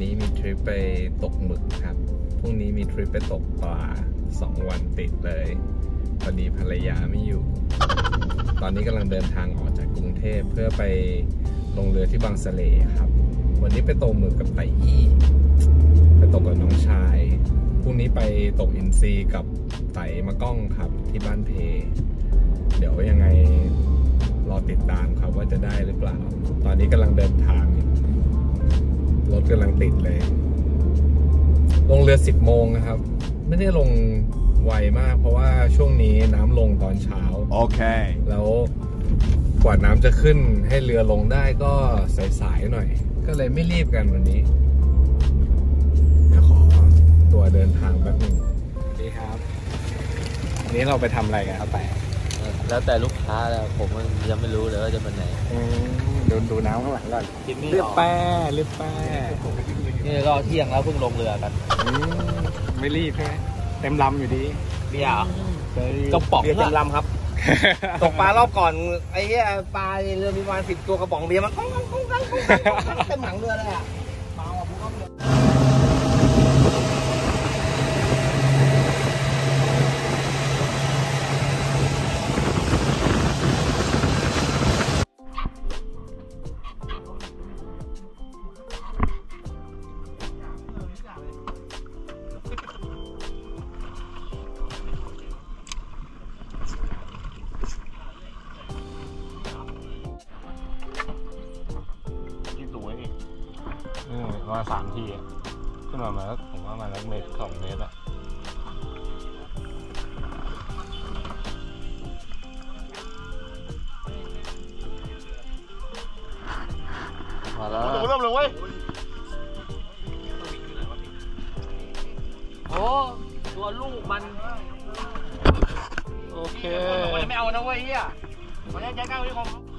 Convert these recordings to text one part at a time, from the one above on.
นนี้มีทริปไปตกหมึกครับ พรุ่งนี้มีทริปไปตกปลาสองวันติดเลย พอดีภรรยาไม่อยู่ ตอนนี้กำลังเดินทางออกจากกรุงเทพเพื่อไปลงเรือที่บางสะเลครับ วันนี้ไปตกหมึกกับไต่อี้ไปตกกับน้องชาย พรุ่งนี้ไปตกอินซีกับไตมะก้องครับที่บ้านเพ เดี๋ยวยังไงรอติดตามครับว่าจะได้หรือเปล่า ตอนนี้กำลังเดินทาง ถกำลังติดเลย ลงเรือสิบโมงนะครับ ไม่ได้ลงไวมาก เพราะว่าช่วงนี้น้ำลงตอนเช้า Okay. แล้วกว่าน้ำจะขึ้นให้เรือลงได้ก็สายๆหน่อย ก็เลยไม่รีบกันวันนี้เดี๋ยวขอตัวเดินทางแป๊บหนึงดีครับวันนี้เราไปทำอะไรกันครับแต่เออ แล้วแต่ลูกค้าแล้วผมยังไม่รู้เลยว่าจะเป็นไหนดูดูน้ำข้างหลังก่อนคิดไม่เรียอบอกแป้เรียบแป้นี่ก็เที่ยงแล้วเพิ่งลงเรือกันอืมไม่รีบใช่ไหมเต็มลำอยู่ดีเบียร์เฮ้ยกระป๋องเบียร์เต็มลำครับ ตกปลารอบก่อนไอ้เหี้ยปลาในเรือมีประมาณสิบตัวกระป๋องเบียร์มันก้องก้องก้องก้องก้องก้องเต็มหลังเรือเลยอะเมาอะผมก็เรือ มาณสามทีอะขึ้นมามาผมว่ามาแล้วเมตรสองเมตรอะมาแล้ว เริ่มเลยเว้ยโอ้ตัวลูกมัน โอเควันนี้ไม่เอานะเว้ยเหี้ยวันนี้ใจกล้าที่คอม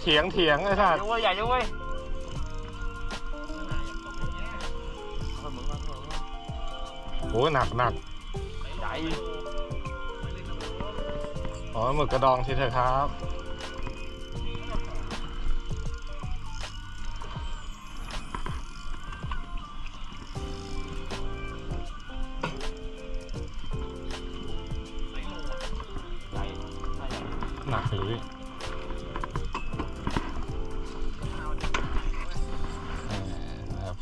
เถียงเถียงไอ้สัสเยอะเว้ยใหญ่เยอะเว้ยโอ้หนักหนักใหญ่อ๋อหมึกกระดองทีเถอะครับหนักหรือ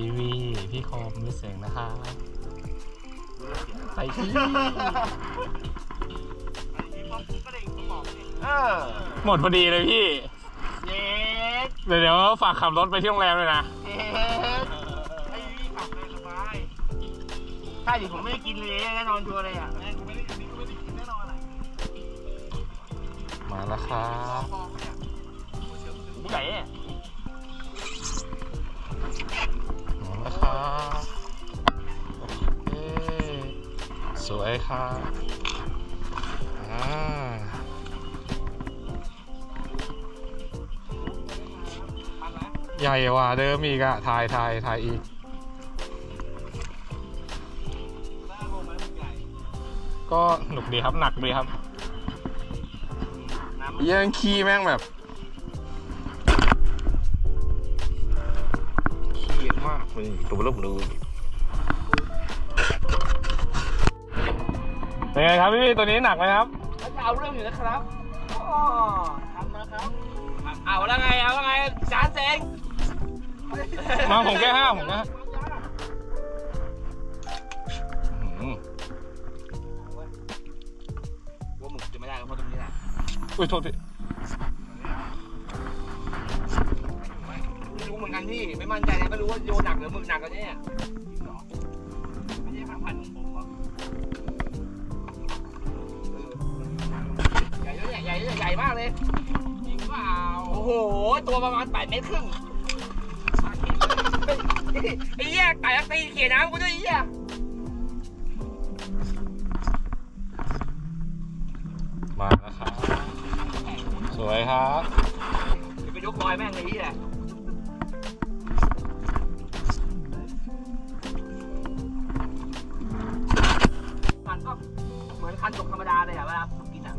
พี่วี พี่คอมมิเสียงนะคะใส่พี่เออหมดพอดีเลยพี่ เย็ดเดี๋ยวเดี๋ยวฝากขับรถไปที่โรงแรมเลยนะ เย็ดไอ้นี่ขับเลยสบายใช่ดิผมไม่ได้กินเลยแน่นอนชัวร์เลยอะแม่งกูไม่ได้กินกูไม่ได้กินแน่นอนอะมาแล้วครับผู้ใหญ่ สวยครับอ่าใหญ่กว่าเดิมอีกอะถ่ายถ่ายถ่ายอีกก็หนุกดีครับหนักดีครับ เยังขี้แม่งแบบ มากมึงตัวลูกดูเป็นไงครับพี่ตัวนี้หนักไหมครับจะเอาเรื่องอยู่นะครับอ๋อทำนะครับเอาแล้วไงเอาแล้วไงจานเซ็งมาผมแค่ห้าผมนะอื้อหือว่ามึงจะไม่ได้ก็เพราะตรงนี้แหละอุ้ยโทษที พี่ไม่มั่นใจเลยไม่รู้ว่าโยนหนักหรือมึงหนักกันเนี่ยไม่ใช่พันของผมหรอใหญ่เยอะใหญ่ใหญ่ใหญ่มากเลยจริงเปล่าโอ้โห ตัวประมาณ8เมตรครึ่งไอ้เหี้ยไก่ตีเขียน้ำกูด้วยไอ้เหี้ยมาแล้วครับ สวยครับจะไปยกลอยแม่งเลยไอ้เหี้ย มือนคันตกธรรมดาเลยอะเวลาผมกินอะ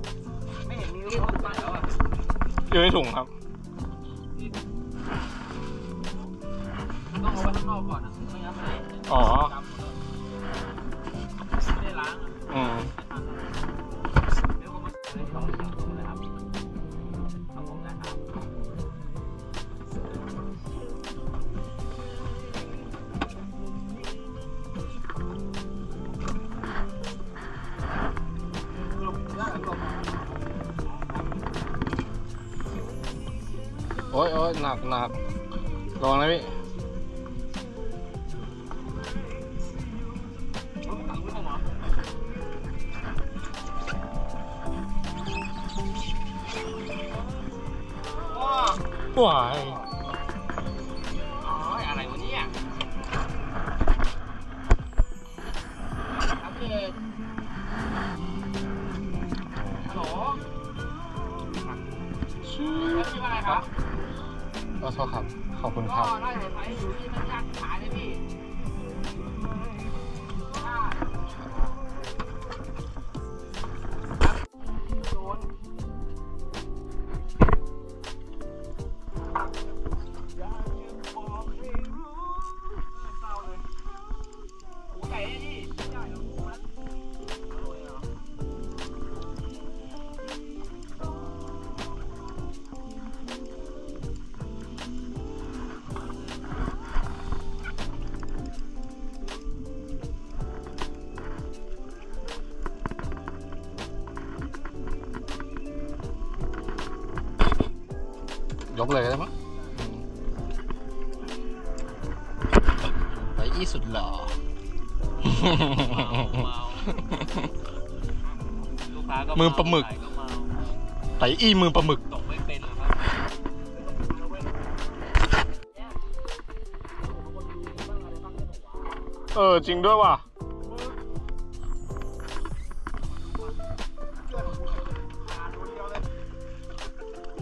ไม่เห็นมีวิธีของมันแล้วอะอยู่ในถุงครับ ต้องเอาไว้ข้างนอกก่อนอะไม่งั้นมันเละอ๋อดำ ยโอ้ยหนักหนักลองนะพี่อ๋อหวายอ๋ออะไรวะเนี่ย ขอโทษครับ ขอบคุณครับน่าจะไหมอยู่ที่มันยากขายเลยพี่ ยกเลยได้ไหมยไปอีสุดหล่อเมาลูกค้าก็มือปลาหมึกขยก็เมาไปอีมือปลาหมึกตกไม่เป็นหรอกครับเออ จริงด้วยว่ะ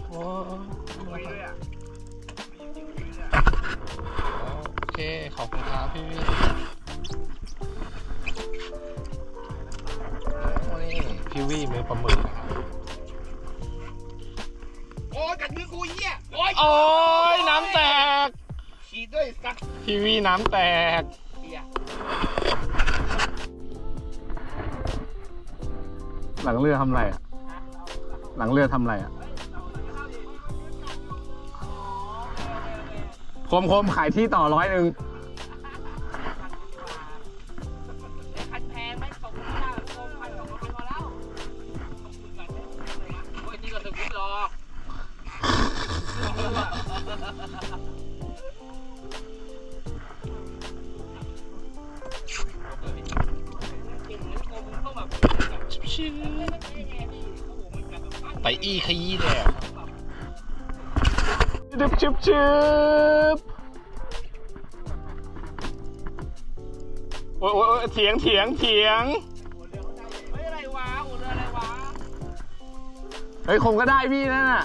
โอ้ โอเค ขอบคุณครับพี่วี่นี่พี่วี่มือปลาหมึกนะครับโอ้ยกัดมือกูเหี้ยโอ้ยโอ้ยน้ำแตก ฉีดด้วยสักพี่วี่น้ำแตกเหี้ยหลังเรือทำไรอะ หลังเรือทำไรอะ คมคมขายที่ต่อร้อยหนึ่งไอ้คันแพงไม่ตกไม่ได้โกงพันสองพันพอแล้วโอ้ยนี่ก็ถึงรอไปอีขยี้เลย อะชึบชึบชึบโอ้ยโอ้ยเถียงเถียงเถียงเฮ้ยอะไรวะหัวเรืออะไรวะเฮ้ยคงก็ได้พี่นั่นน่ะ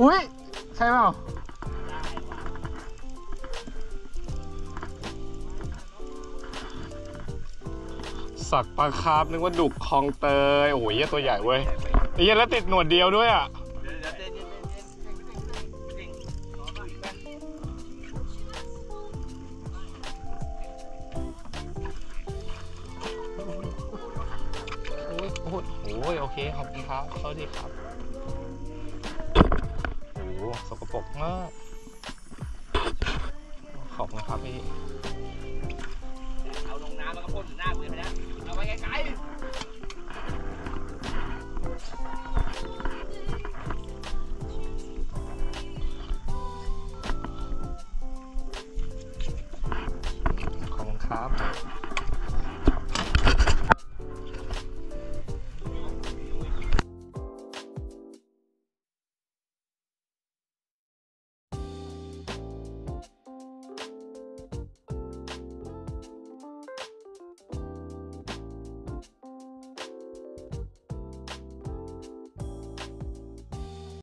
อุ้ยใช่เปล่า สักปลาคาร์ฟนึกว่าดุกคลองเตยโอ้ยเหี้ยตัวใหญ่เว้ยไอ้เหี้ยแล้วติดหนวดเดียวด้วยอะเดี๋ยวเดี๋ยวเดี๋ยวเดี๋ยวเดี๋ยวโอ้ยโอเคขอบคุณครับสวัสดีครับโอ้โหสกปรกมากขอบคุณครับพี่เอาลงน้ำมันก็พ่นหน้ากูเลยไปนะเอาไว้ Ngày.